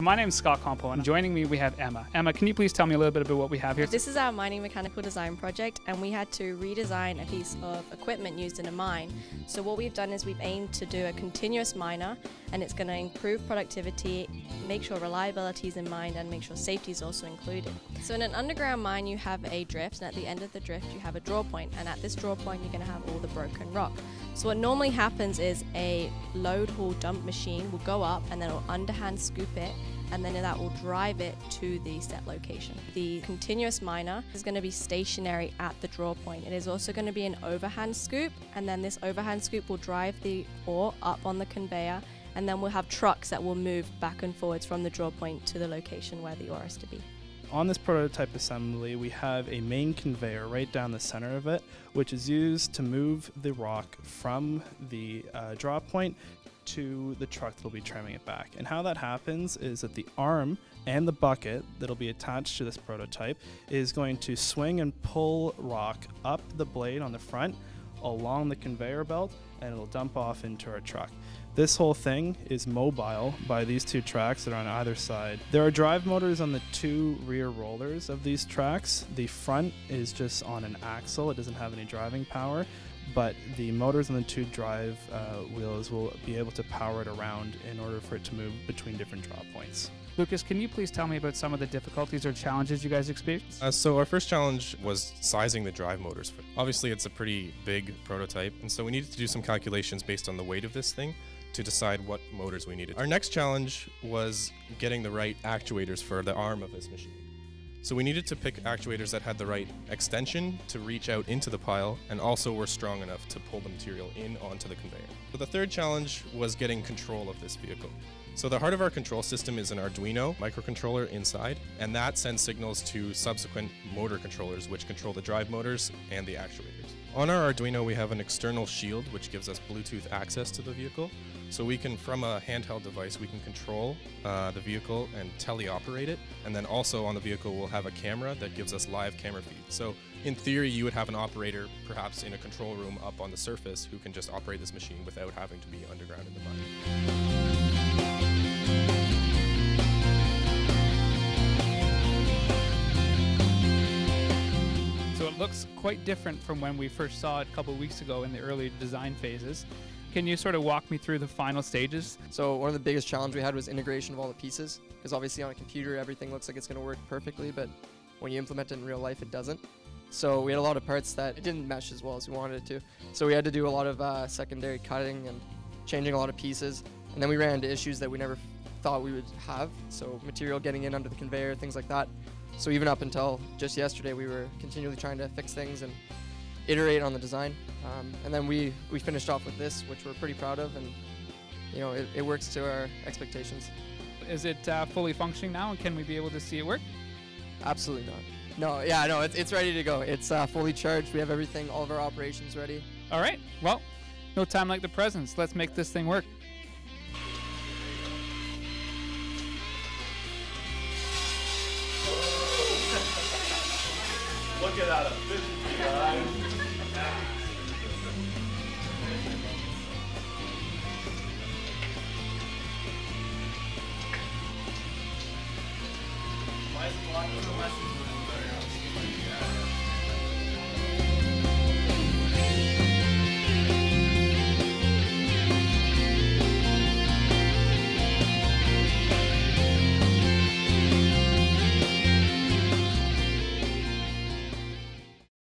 My name's Scott Compo, and joining me we have Emma. Emma, can you please tell me a little bit about what we have here? This is our mining mechanical design project, and we had to redesign a piece of equipment used in a mine. So, what we've done is we've aimed to do a continuous miner, and it's going to improve productivity, make sure reliability is in mind, and make sure safety is also included. So, in an underground mine, you have a drift, and at the end of the drift, you have a draw point, and at this draw point, you're going to have all the broken rock. So, what normally happens is a load haul dump machine will go up and then it will underhand scoop it and then that will drive it to the set location. The continuous miner is going to be stationary at the draw point. It is also going to be an overhand scoop, and then this overhand scoop will drive the ore up on the conveyor, and then we'll have trucks that will move back and forwards from the draw point to the location where the ore is to be. On this prototype assembly, we have a main conveyor right down the center of it, which is used to move the rock from the uh, draw point to the truck that'll be trimming it back. And how that happens is that the arm and the bucket that'll be attached to this prototype is going to swing and pull rock up the blade on the front along the conveyor belt and it'll dump off into our truck. This whole thing is mobile by these two tracks that are on either side. There are drive motors on the two rear rollers of these tracks. The front is just on an axle, it doesn't have any driving power but the motors on the two drive uh, wheels will be able to power it around in order for it to move between different draw points. Lukas, can you please tell me about some of the difficulties or challenges you guys experienced? Uh, so our first challenge was sizing the drive motors. Obviously, it's a pretty big prototype, and so we needed to do some calculations based on the weight of this thing to decide what motors we needed. Our next challenge was getting the right actuators for the arm of this machine. So we needed to pick actuators that had the right extension to reach out into the pile and also were strong enough to pull the material in onto the conveyor. So the third challenge was getting control of this vehicle. So the heart of our control system is an Arduino microcontroller inside, and that sends signals to subsequent motor controllers which control the drive motors and the actuators. On our Arduino, we have an external shield which gives us Bluetooth access to the vehicle. So we can, from a handheld device, we can control uh, the vehicle and teleoperate it. And then also on the vehicle, we'll have a camera that gives us live camera feed. So in theory, you would have an operator, perhaps in a control room up on the surface, who can just operate this machine without having to be underground in the mine. Looks quite different from when we first saw it a couple weeks ago in the early design phases. Can you sort of walk me through the final stages? So one of the biggest challenges we had was integration of all the pieces, because obviously on a computer everything looks like it's going to work perfectly, but when you implement it in real life, it doesn't. So we had a lot of parts that it didn't mesh as well as we wanted it to. So we had to do a lot of uh, secondary cutting and changing a lot of pieces, and then we ran into issues that we never thought we would have. So material getting in under the conveyor, things like that. So even up until just yesterday, we were continually trying to fix things and iterate on the design. Um, and then we, we finished off with this, which we're pretty proud of, and you know it, it works to our expectations. Is it uh, fully functioning now, and can we be able to see it work? Absolutely not. No, yeah, no, it's, it's ready to go. It's uh, fully charged. We have everything, all of our operations ready. All right. Well, no time like the present. Let's make this thing work. Look at that efficiency, guys. Why is it blocking the lessons?